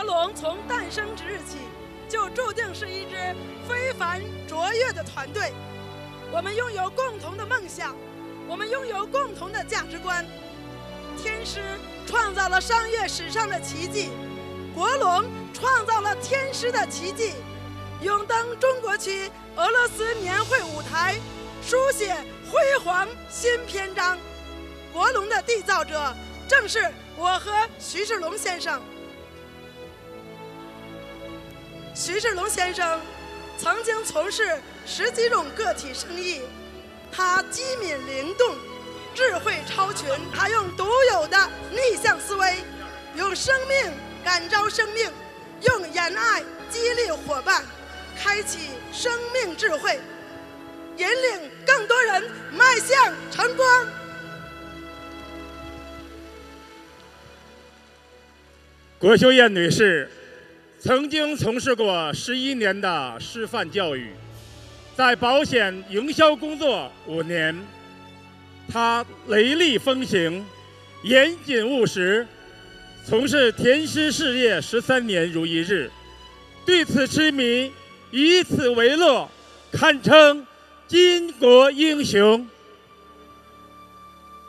国龙从诞生之日起，就注定是一支非凡卓越的团队。我们拥有共同的梦想，我们拥有共同的价值观。天狮创造了商业史上的奇迹，国龙创造了天狮的奇迹，勇登中国区俄罗斯年会舞台，书写辉煌新篇章。国龙的缔造者正是我和徐世龙先生。徐世龙先生曾经从事十几种个体生意，他机敏灵动，智慧超群。他用独有的逆向思维，用生命感召生命，用仁爱激励伙伴，开启生命智慧，引领更多人迈向成功。郭秀燕女士曾经从事过十一年的师范教育，在保险营销工作五年。他雷厉风行，严谨务实，从事甜诗事业十三年如一日，对此痴迷，以此为乐，堪称巾帼英雄。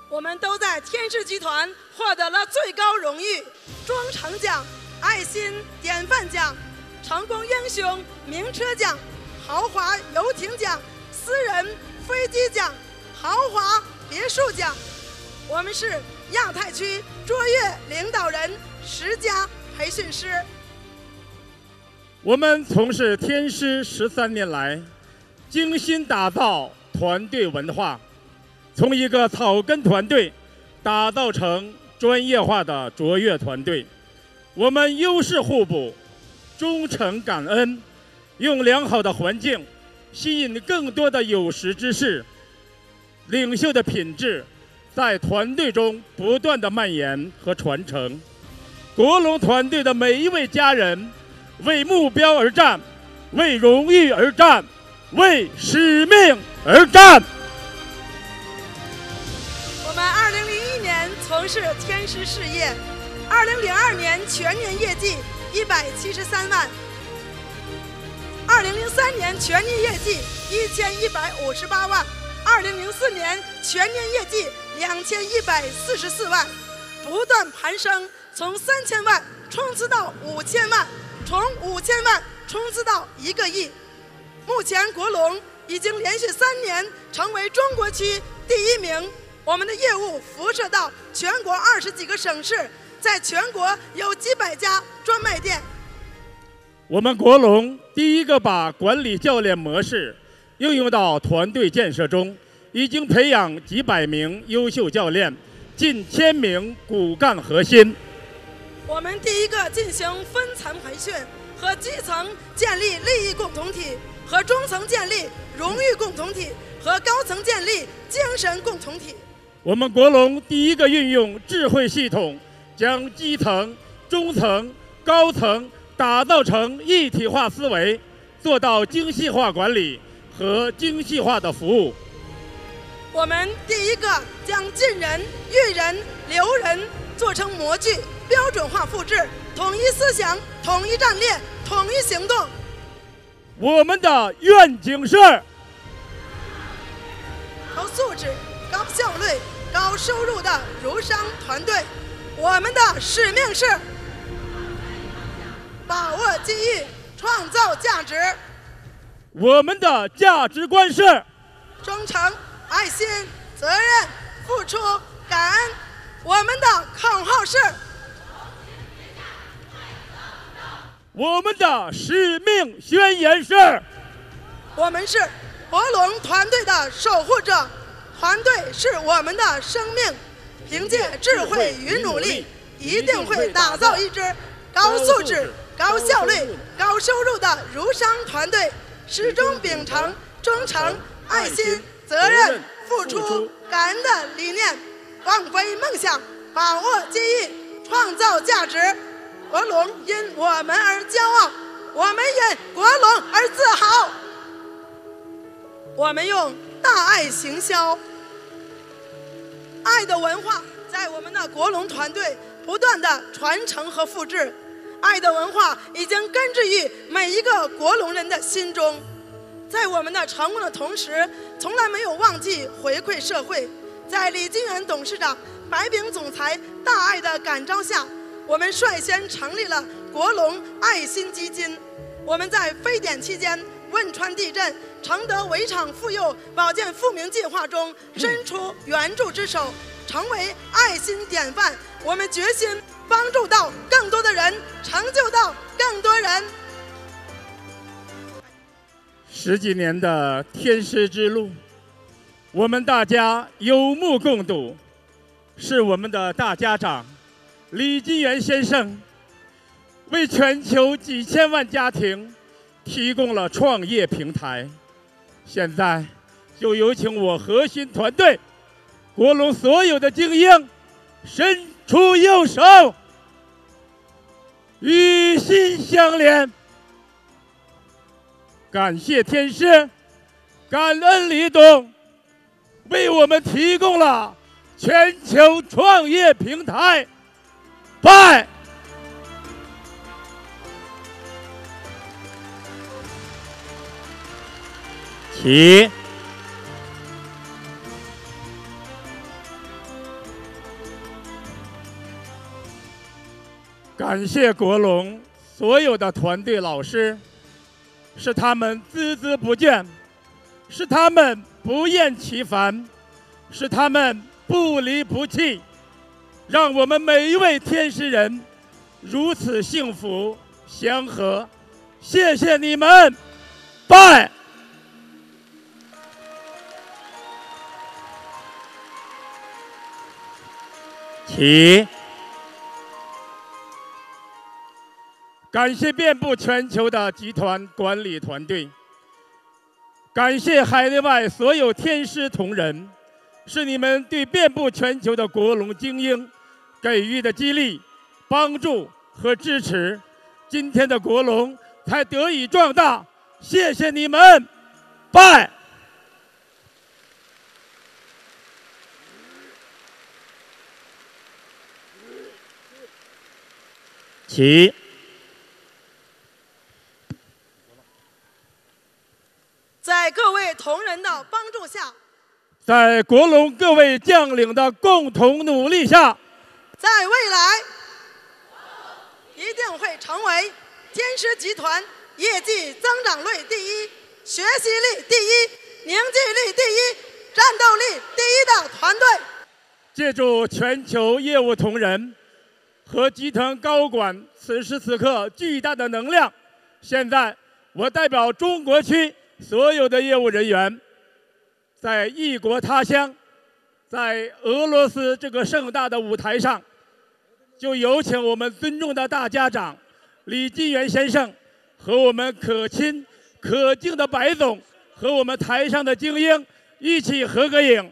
我们都在天狮集团获得了最高荣誉——忠诚奖、爱心典范奖、成功英雄名车奖、豪华游艇奖、私人飞机奖、豪华别墅奖。我们是亚太区卓越领导人十佳培训师。我们从事天师十三年来，精心打造团队文化。从一个草根团队打造成专业化的卓越团队，我们优势互补，忠诚感恩，用良好的环境吸引更多的有识之士。领袖的品质在团队中不断的蔓延和传承。国龙团队的每一位家人为目标而战，为荣誉而战，为使命而战。我们2001年从事天狮事业，2002年全年业绩173万，2003年全年业绩1158万，2004年全年业绩2144万，不断攀升，从3000万冲刺到5000万，从5000万冲刺到一个亿。目前国龙已经连续三年成为中国区第一名。我们的业务辐射到全国二十几个省市，在全国有几百家专卖店。我们国龙第一个把管理教练模式应用到团队建设中，已经培养几百名优秀教练，近千名骨干核心。我们第一个进行分层培训，和基层建立利益共同体，和中层建立荣誉共同体，和高层建立精神共同体。我们国龙第一个运用智慧系统，将基层、中层、高层打造成一体化思维，做到精细化管理和精细化的服务。我们第一个将进人、育人、留人做成模具，标准化复制，统一思想，统一战略，统一行动。我们的愿景是高素质。高效率、高收入的儒商团队，我们的使命是把握机遇，创造价值。我们的价值观是忠诚、爱心、责任、付出、感恩。我们的口号是我们的使命宣言是我们是博龙团队的守护者。团队是我们的生命，凭借智慧与努力，一定会打造一支高素质、高效率、高收入的儒商团队。始终秉承忠诚、爱心、责任、付出、感恩的理念，放飞梦想，把握机遇，创造价值。国龙因我们而骄傲，我们因国龙而自豪。我们用大爱行销。爱的文化在我们的国龙团队不断的传承和复制，爱的文化已经根植于每一个国龙人的心中。在我们的成功的同时，从来没有忘记回馈社会。在李金元董事长、白炳总裁大爱的感召下，我们率先成立了国龙爱心基金。我们在非典期间、汶川地震、承德围场妇幼保健复明计划中伸出援助之手，成为爱心典范。我们决心帮助到更多的人，成就到更多人。十几年的天师之路，我们大家有目共睹，是我们的大家长李金元先生为全球几千万家庭提供了创业平台。现在，就有请我核心团队国龙所有的精英伸出右手，与心相连。感谢天师，感恩李董，为我们提供了全球创业平台。拜。起。感谢国龙所有的团队老师。是他们孜孜不倦，是他们不厌其烦，是他们不离不弃，让我们每一位天师人如此幸福祥和。谢谢你们，拜。起。感谢遍布全球的集团管理团队，感谢海内外所有天师同仁，是你们对遍布全球的国龙精英给予的激励、帮助和支持，今天的国龙才得以壮大。谢谢你们，拜。起。在各位同仁的帮助下，在国龙各位将领的共同努力下，在未来一定会成为天狮集团业绩增长率第一、学习力第一、凝聚力第一、战斗力第一的团队。借助全球业务同仁和集团高管此时此刻巨大的能量，现在我代表中国区。所有的业务人员，在异国他乡，在俄罗斯这个盛大的舞台上，就有请我们尊重的大家长李金元先生和我们可亲可敬的白总和我们台上的精英一起合个影。